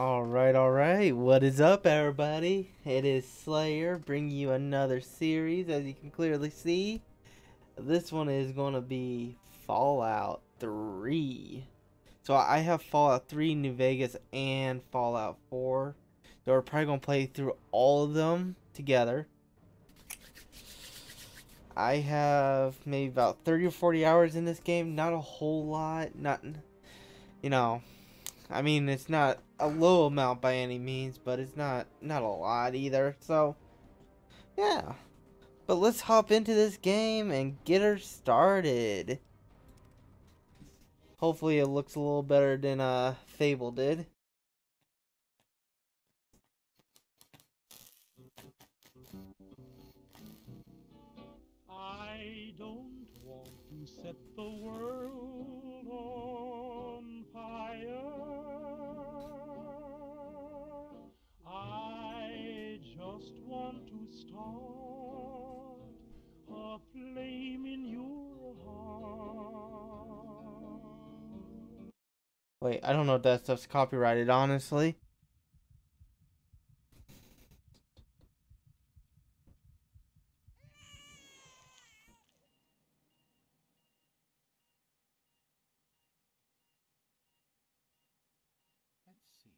Alright, alright. What is up, everybody? It is Slayer bringing you another series, as you can clearly see. This one is going to be Fallout 3. So I have Fallout 3, New Vegas, and Fallout 4. So we're probably going to play through all of them together. I have maybe about 30 or 40 hours in this game. Not a whole lot. Not, you know, I mean, it's not a low amount by any means, but it's not not a lot either. So, yeah. But let's hop into this game and get her started. Hopefully it looks a little better than uh, Fable did. I don't want to set the world Wait, I don't know if that stuff's copyrighted, honestly. Let's see.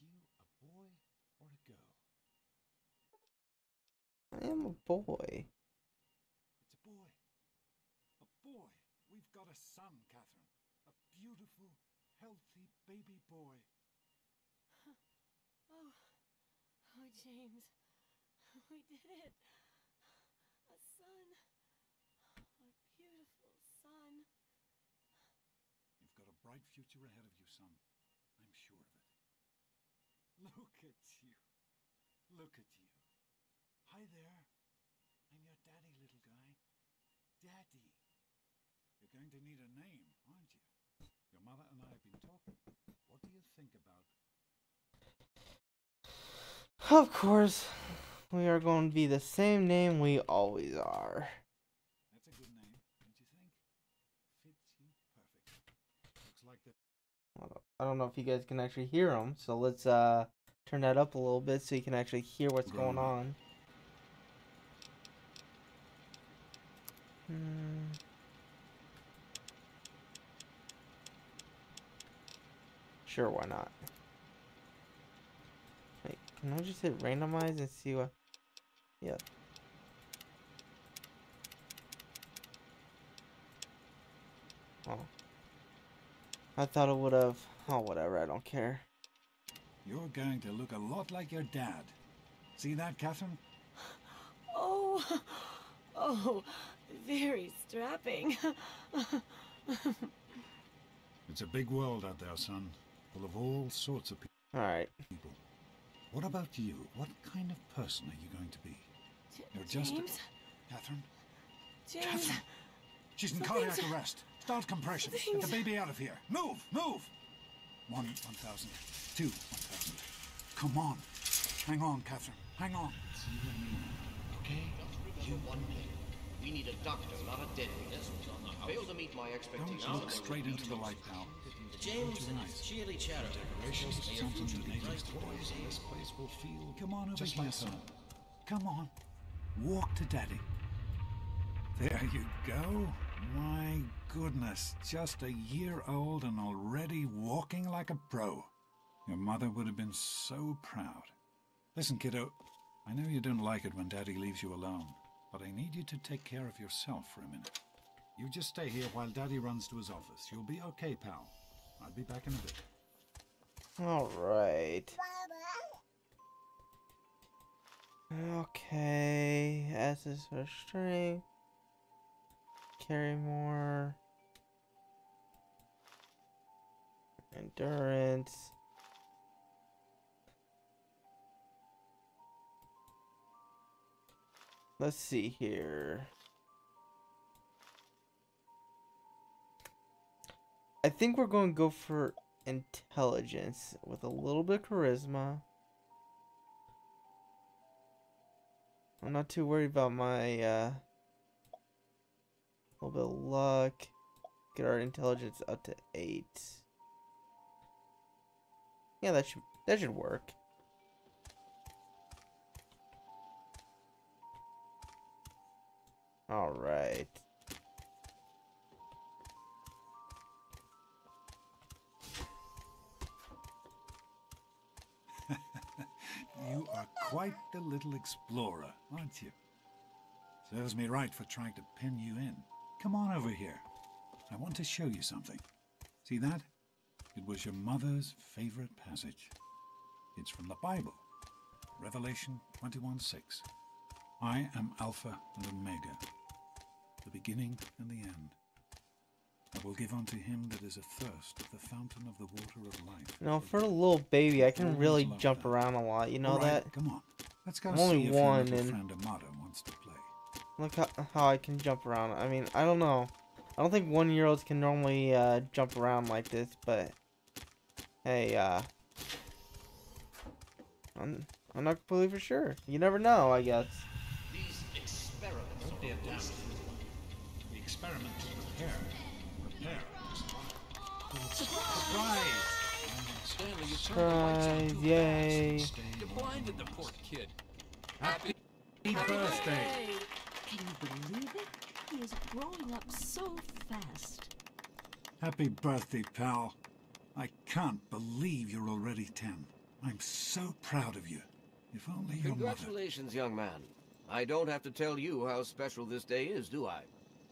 Are you a boy or a girl? I am a boy. It's a boy. A boy. We've got a son, Catherine. A beautiful, healthy baby boy. Oh, oh, James, we did it. A son. Our beautiful son. You've got a bright future ahead of you, son. I'm sure of it. Look at you. Look at you. Hi there. I'm your daddy, little guy. Daddy. You're going to need a name, aren't you? Your mother and I have been talking. What do you think about Of course, we are going to be the same name we always are. That's a good name, don't you think? Fits you perfect. Looks like the I don't- know if you guys can actually hear them, so let's uh turn that up a little bit so you can actually hear what's going on. Hmm. Sure, why not? Wait, can I just hit randomize and see what? Yeah. Oh. I thought it would have. Oh, whatever. I don't care. You're going to look a lot like your dad. See that, Catherine? Oh, oh, very strapping. It's a big world out there, son. Full of all sorts of pe- All right. people. What about you? What kind of person are you going to be? J- You're just a- James, Catherine? James. Catherine! She's in Something's- cardiac arrest. Start compression. Get the baby out of here. Move! Move! One, one thousand. Two, one thousand. Come on. Hang on, Catherine. Hang on. It's you and me. Okay? You one thing. We need a doctor, not a dead witness. Fail to meet my expectations. Don't look straight into the light now. James Close your eyes. Sheerly Charity. Decorations, something the natives toys, and this place will feel. Come on over here, son. Come on. Walk to daddy. There you go. My goodness, just a year old and already walking like a pro. Your mother would have been so proud. Listen, kiddo, I know you don't like it when daddy leaves you alone, but I need you to take care of yourself for a minute. You just stay here while daddy runs to his office. You'll be okay, pal. I'll be back in a bit. All right. Okay. S is for strength. Carry more. Endurance. Let's see here. I think we're going to go for intelligence with a little bit of charisma. I'm not too worried about my uh little bit of luck. Get our intelligence up to eight. Yeah, that should That should work. All right. You are quite the little explorer, aren't you? Serves me right for trying to pin you in. Come on over here. I want to show you something. See that? It was your mother's favorite passage. It's from the Bible, Revelation 21 6. I am Alpha and Omega, the beginning and the end. I will give unto him that is athirst of the fountain of the water of life. Now, for a little baby, I can really jump that. around a lot. You know right, that? Come on. Let's go I'm only one and- friend Amata wants to play. Look how, how I can jump around. I mean, I don't know. I don't think one year olds can normally uh, jump around like this, but hey, uh, I'm, I'm not completely for sure. You never know, I guess. Experiment is prepare. Prepare. Surprise! Stanley, you turned the lights on Surprise, too yay. You blinded the poor kid. Happy birthday! Can you believe it? He is growing up so fast. Happy birthday, pal. I can't believe you're already 10. I'm so proud of you. If only your mother. Congratulations, young man. I don't have to tell you how special this day is, do I?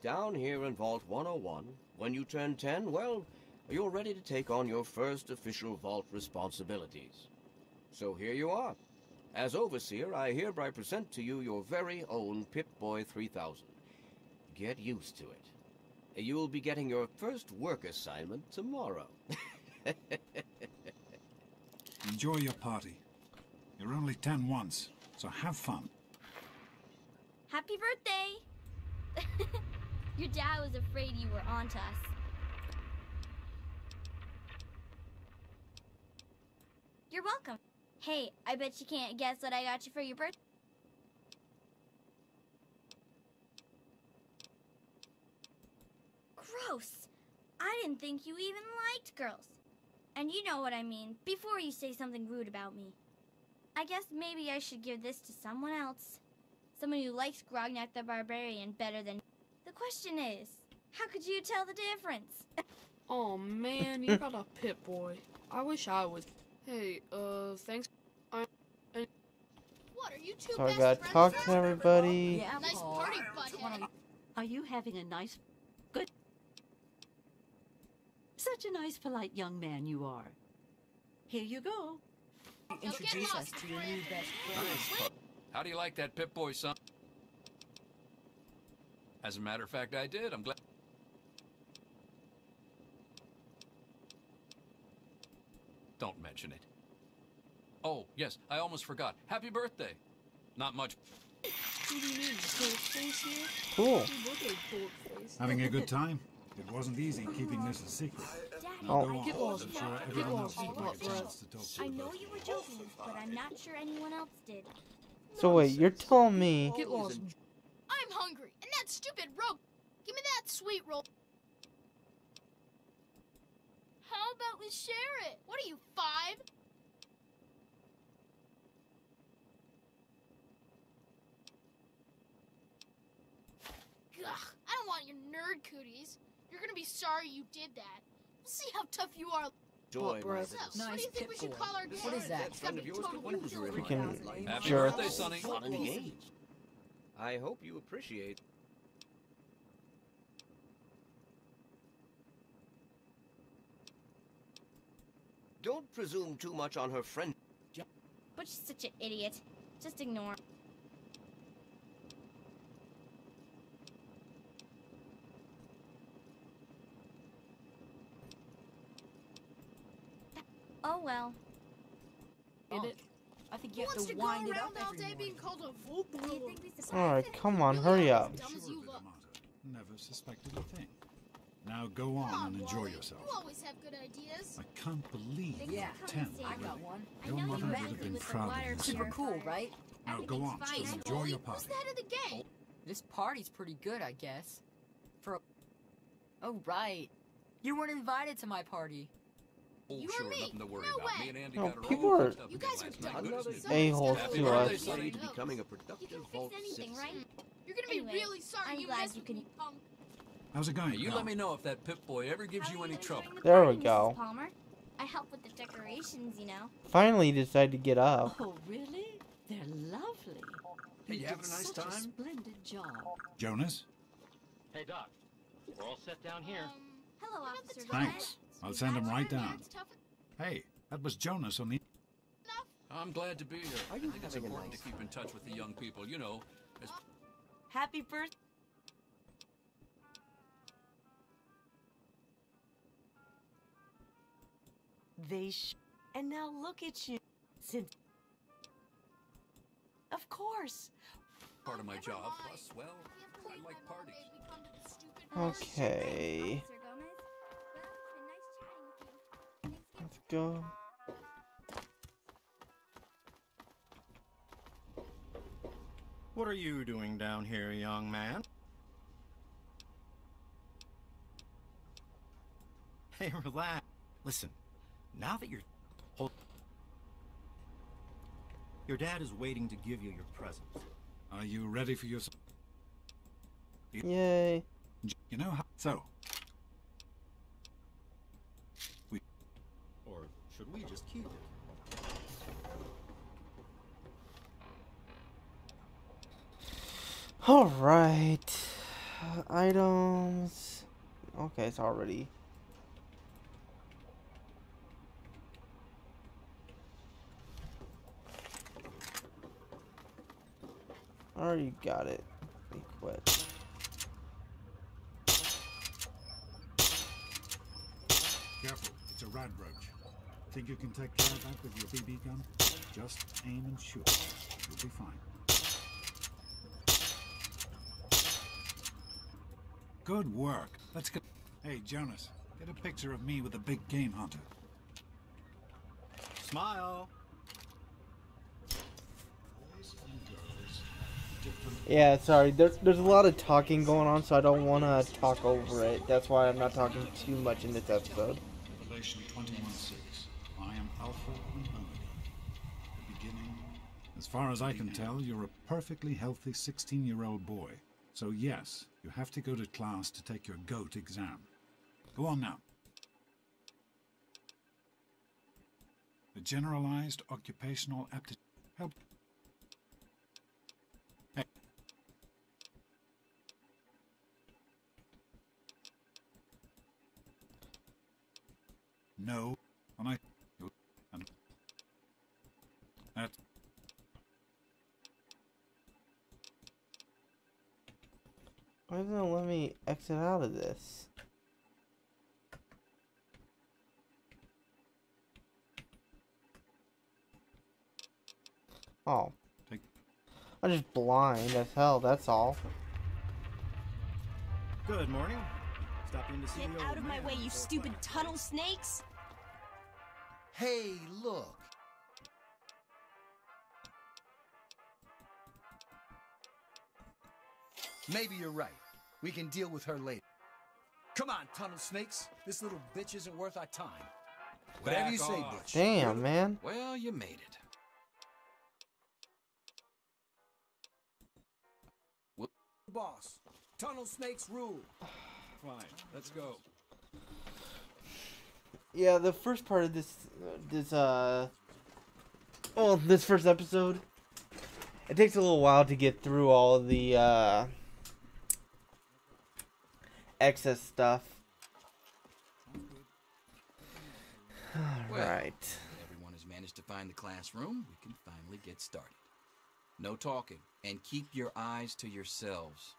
Down here in Vault 101, when you turn 10, well, you're ready to take on your first official Vault responsibilities. So here you are. As Overseer, I hereby present to you your very own Pip-Boy 3000. Get used to it. You'll be getting your first work assignment tomorrow. Enjoy your party. You're only 10 once, so have fun. Happy birthday! Your dad was afraid you were onto us. You're welcome. Hey, I bet you can't guess what I got you for your birthday. Gross. I didn't think you even liked girls. And you know what I mean, before you say something rude about me. I guess maybe I should give this to someone else. Someone who likes Grognak the Barbarian better than. The question is, how could you tell the difference? Oh man, you got a Pip-Boy. I wish I was. Hey, uh, thanks. I. What are you two So I best got friends talking to now? everybody. Yeah, Nice Paul. party, What butthead. are you- having a nice, good? Such a nice, polite young man you are. Here you go. Introduce us to your new best Nice. How do you like that Pip-Boy, son? As a matter of fact, I did. I'm glad. Don't mention it. Oh, yes, I almost forgot. Happy birthday. Not much. What do you mean? Cold face here? Cool. You look like cold face. Having a good time? It wasn't easy keeping this a secret. Daddy, Oh. Go on. Get lost, I'm sure Get lost, else would Pop like a Rat. chance to to I you know you were joking, but I'm not sure anyone else did. So wait, you're telling me Get lost. I'm hungry, and that stupid rope. Give me that sweet rope. How about we share it? What are you, five? Ugh, I don't want your nerd cooties. You're gonna be sorry you did that. We'll see how tough you are. Joy, my breath. little what do you think we should call our game? What is that? It's gotta be yours total could use a killer. freaking Happy birthday, Sonny. Fun and games. I hope you appreciate. Don't presume too much on her friend. But she's such an idiot. Just ignore. Oh well. Get oh. it? I think Who you have to to wind it up all every day being called a volt Do you think we surprised Alright, come on, hurry up. as dumb as Sure you that look. Amata never suspected a thing. Now go on Come and enjoy Wally. yourself. You always have good ideas. I can't believe Thanks you're for 10. coming, Sam. I got one. I Your know mother you would have been the proud of you. Super cool, right? Now go on, fine. so enjoy your party. Who's party. the head of the gang? This party's pretty good, I guess. For. Oh, right. You weren't invited to my party. Oh, You or sure, me? nothing to worry No about. way. Me and Andy No, got people are- fixed You guys are dumb. night. Another Goodness day A-holes to us. Sonny. to becoming a productive you can fix anything, right? You're gonna be Anyway, really sorry I'm you glad you can- me, punk. How's it going? Hey, you pal? let me know if that Pip Boy ever gives How you any trouble. the There we party, Mrs. go. Palmer? I help with the decorations, you know. Finally decided to get up. Oh, really? They're lovely. Hey, you did having a nice such time? splendid job. Jonas? Hey, Doc. We're all set down here. Um, Hello, what Officer. Thanks. I'll send him right down. Hey, that was Jonas on the. I'm glad to be here. I think it's important nice to keep in touch with the young people, you know. As Happy birthday. They sh- and now look at you. Since of course, part of my never job. mind. Plus, well, We have to I like parties. made me come to the stupid party. Okay. Officer Gomez. Well, it's been nice chatting with you. Thanks again. Let's go. What are you doing down here, young man? Hey, relax. Listen, now that you're hold, your dad is waiting to give you your presents. Are you ready for your. s- Yay. You know how. So, Or should we just keep it? Alright. Items. Okay, it's already. Already got it. Equipped. careful. It's a rad roach. Think you can take care of that with your BB gun? Just aim and shoot. You'll be fine. Good work. Let's go. Hey, Jonas, get a picture of me with a big game hunter. Smile. Yeah, sorry. There's there's a lot of talking going on, so I don't want to talk over it. That's why I'm not talking too much in this episode. Revelation 21:6. I am Alpha and Omega. The beginning. As far as I can tell, you're a perfectly healthy 16-year-old boy. So yes, you have to go to class to take your GOAT exam. Go on now. The generalized occupational aptitude. Help. No. And I. And that. Why doesn't it let me exit out of this? Oh. Take- I'm just blind as hell, that's all. Good morning. Stop in to see Get the out old of my way, you stupid tunnel snakes! Hey, look. Maybe you're right. We can deal with her later. Come on, tunnel snakes. This little bitch isn't worth our time. Whatever you Back say, off. Butch. Damn, man. Well, you made it. Boss. Tunnel snakes rule. Fine, let's go. Yeah, the first part of this, uh, this, uh, well, this first episode, it takes a little while to get through all the, uh, excess stuff. Well, Alright. Everyone has managed to find the classroom. We can finally get started. No talking, and keep your eyes to yourselves.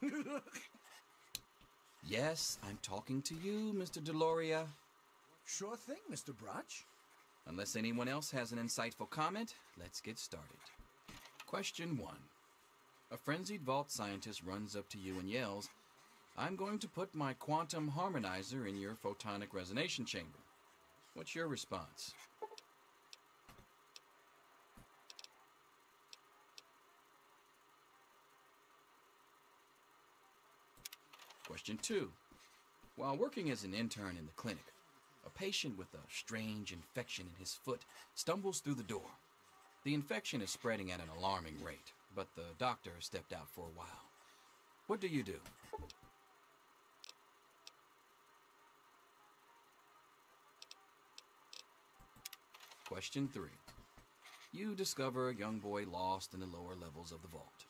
yes, I'm talking to you, Mr. Deloria. Sure thing, Mr. Brotch. Unless anyone else has an insightful comment, let's get started. Question one. A frenzied vault scientist runs up to you and yells, I'm going to put my quantum harmonizer in your photonic resonation chamber. What's your response? Question two. While working as an intern in the clinic, A patient with a strange infection in his foot stumbles through the door. The infection is spreading at an alarming rate, but the doctor has stepped out for a while. What do you do? Question 3. You discover a young boy lost in the lower levels of the vault.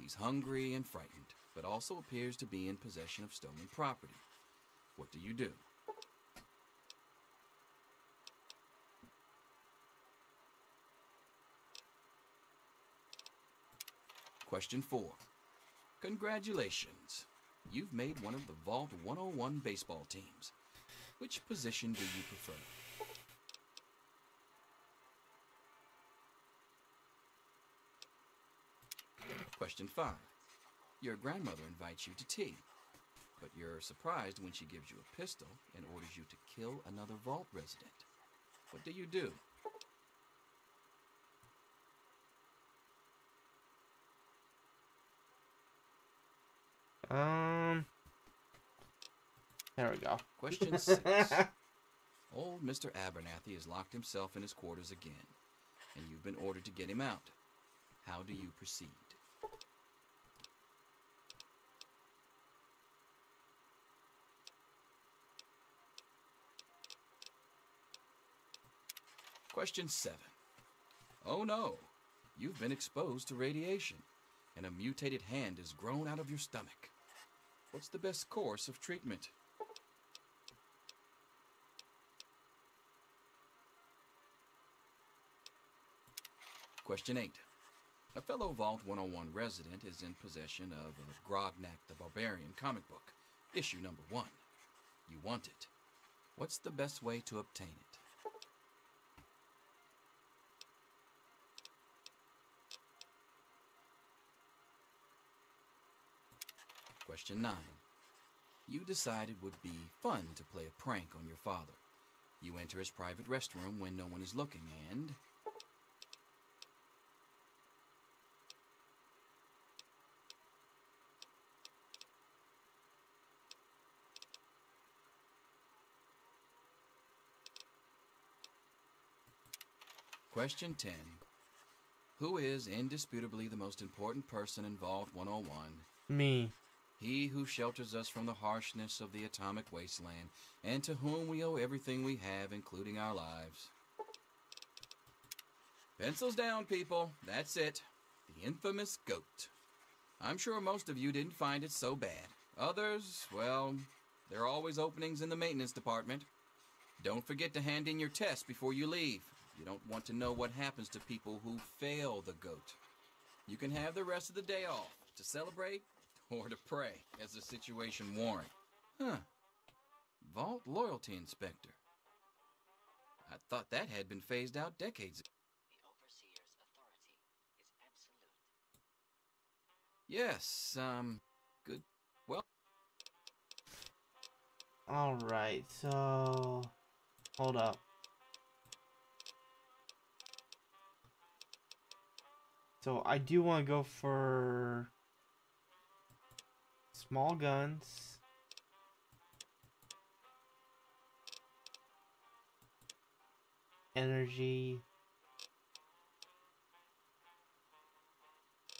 He's hungry and frightened, but also appears to be in possession of stolen property. What do you do? Question 4. Congratulations. You've made one of the Vault 101 baseball teams. Which position do you prefer? Question 5. Your grandmother invites you to tea, but you're surprised when she gives you a pistol and orders you to kill another vault resident. What do you do? Um. There we go. Question 6. Old Mr. Abernathy has locked himself in his quarters again, and you've been ordered to get him out. How do you proceed? Question 7. Oh no, you've been exposed to radiation, and a mutated hand has grown out of your stomach. What's the best course of treatment? Question 8. A fellow Vault 101 resident is in possession of a Grognak the Barbarian comic book, issue number 1. You want it. What's the best way to obtain it? Question 9. You decide it would be fun to play a prank on your father. You enter his private restroom when no one is looking and. Question 10. Who is indisputably the most important person involved in Vault 101? Me. He who shelters us from the harshness of the atomic wasteland, and to whom we owe everything we have, including our lives. Pencils down, people. That's it. The infamous goat. I'm sure most of you didn't find it so bad. Others, well, there are always openings in the maintenance department. Don't forget to hand in your test before you leave. You don't want to know what happens to people who fail the goat. You can have the rest of the day off to celebrate or to pray as the situation warrant. Huh. Vault Loyalty Inspector. I thought that had been phased out decades ago. Yes, um, good. Well, Alright, so. Hold up. So I do want to go for small guns. Energy.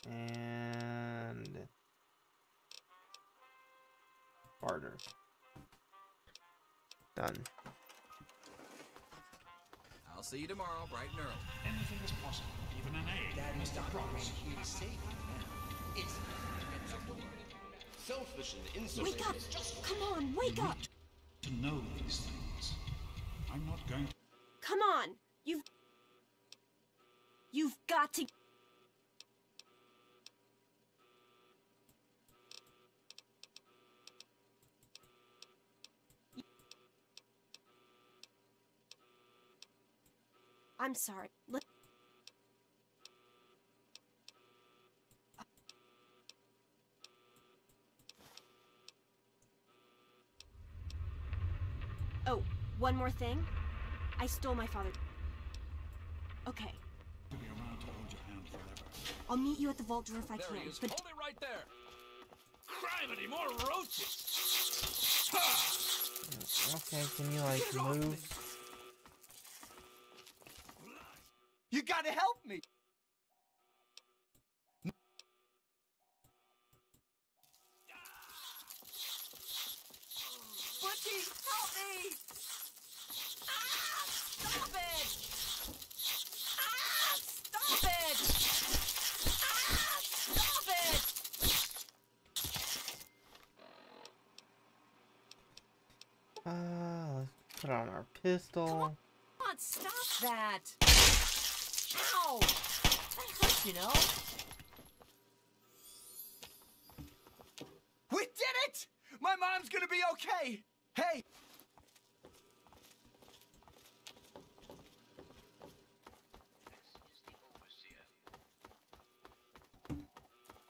And barter. Done. I'll see you tomorrow, bright and early. Anything is possible, even an egg. Daddy's promise here to save now. It's Selfish and insulated. Wake up! Come on, wake up! to know these things. I'm not going to. Come on! You've. You've got to. I'm sorry. Let... Oh, one more thing. I stole my father. Okay, to be around to hold your hand forever. I'll meet you at the vault door if I There can. he is. But Hold it right there. Criminy, more roaches. Okay, can you like move? You gotta help me! Butchie, help me! Ah! Stop it! Ah! Stop it! Ah! Stop it! Uh, let's put on our pistol. Come on, stop that! Ow! That hurts, you know? We did it! My mom's gonna be okay! Hey!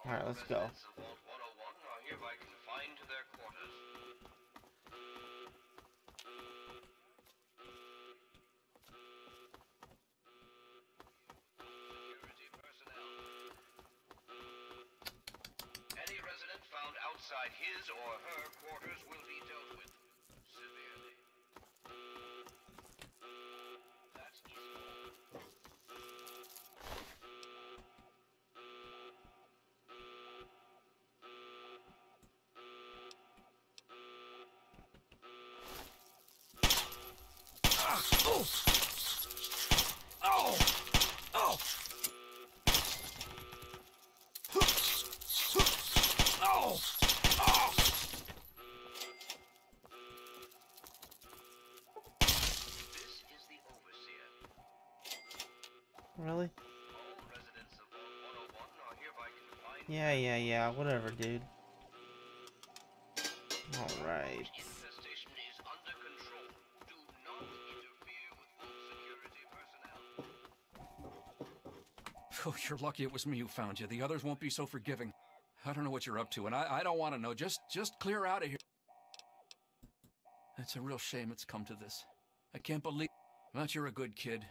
Alright, let's go. Outside his or her quarters will be dealt with severely. That's Ah! Oh! Whatever, dude. Alright. Oh, you're lucky it was me who found you. The others won't be so forgiving. I don't know what you're up to, and I, I don't want to know. Just just clear out of here. It's a real shame it's come to this. I can't believe... But you're a good kid.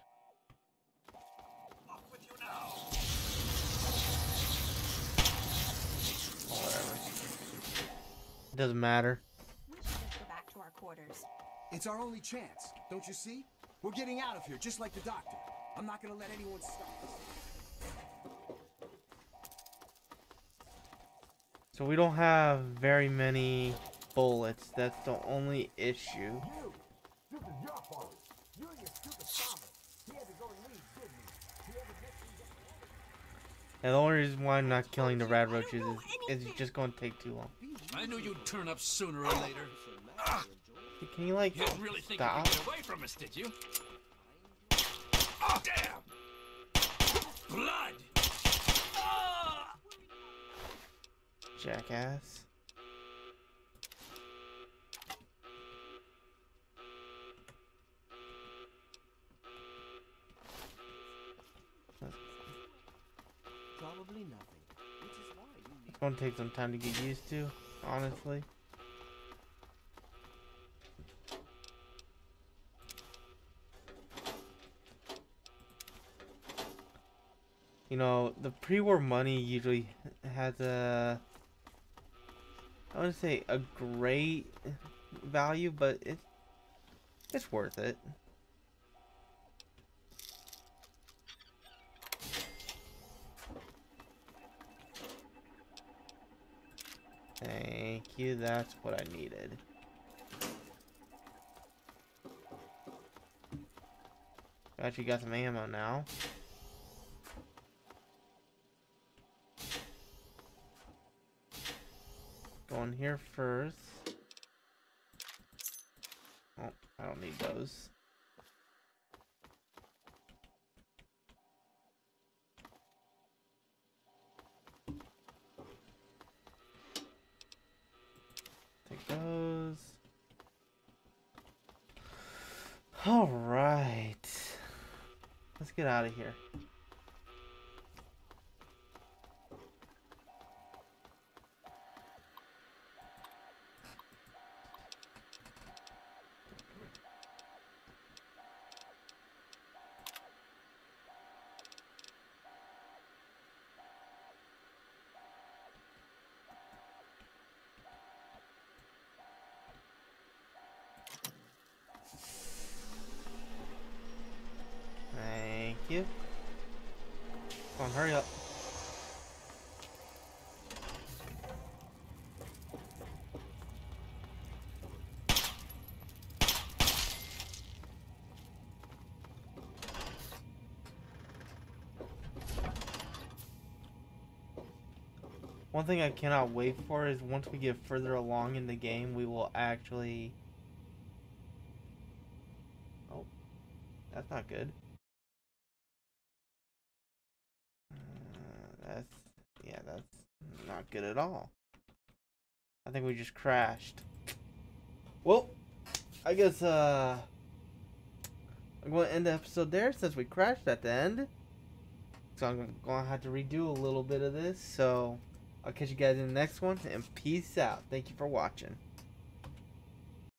It doesn't matter. We should just go back to our quarters. It's our only chance, don't you see? We're getting out of here, just like the doctor. I'm not gonna let anyone stop us. So we don't have very many bullets. That's the only issue. This is your fault. You and your stupid father. He had to go and leave, didn't he? He ever get And the only reason why I'm not killing the rad roaches is it's just going to take too long. I knew you'd turn up sooner or later. Ah, Can you like you didn't really think stop? you could get away from us, did you? Oh, damn! Blood! Ah! Jackass. Probably nothing. Which is why you need It's gonna take some time to get used to, honestly. You know, the pre-war money usually has a, I to say a great value, but it's it's worth it. Thank you, that's what I needed. Actually got some ammo now. Going here first. Oh, I don't need those. Take those. All right. Let's get out of here. One thing I cannot wait for is once we get further along in the game, we will actually... Oh, that's not good. Uh, that's, yeah, that's not good at all. I think we just crashed. Well, I guess, uh, I'm going to end the episode there since we crashed at the end. So I'm going to have to redo a little bit of this, so... I'll catch you guys in the next one, and peace out. Thank you for watching.